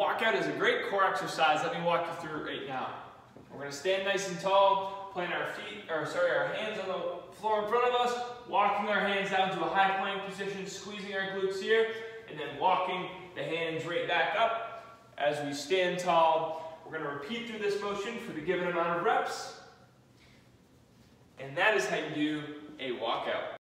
walkout is a great core exercise. Let me walk you through it right now. We're gonna stand nice and tall, plant our feet, or sorry, our hands on the floor in front of us, walking our hands down to a high plank position, squeezing our glutes here, and then walking the hands right back up as we stand tall. We're gonna repeat through this motion for the given amount of reps. And that is how you do a walkout.